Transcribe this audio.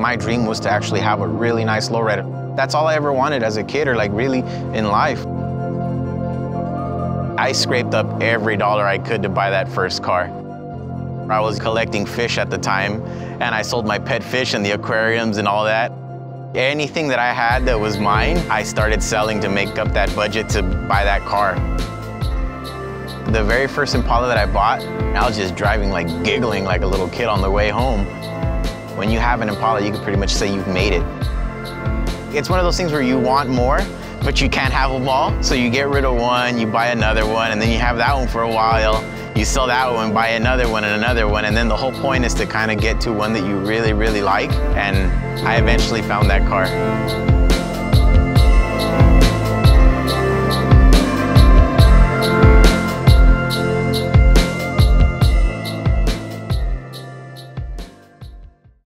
My dream was to actually have a really nice lowrider. That's all I ever wanted as a kid or like really in life. I scraped up every dollar I could to buy that first car. I was collecting fish at the time and I sold my pet fish in the aquariums and all that. Anything that I had that was mine, I started selling to make up that budget to buy that car. The very first Impala that I bought, I was just driving like giggling like a little kid on the way home. When you have an Impala, you can pretty much say you've made it. It's one of those things where you want more, but you can't have them all. So you get rid of one, you buy another one, and then you have that one for a while. You sell that one, buy another one and another one, and then the whole point is to kind of get to one that you really, really like. And I eventually found that car.